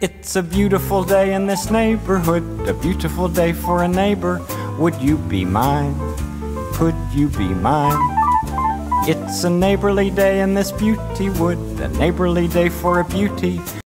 It's a beautiful day in this neighborhood, a beautiful day for a neighbor. Would you be mine? Could you be mine? It's a neighborly day in this beauty wood, a neighborly day for a beauty.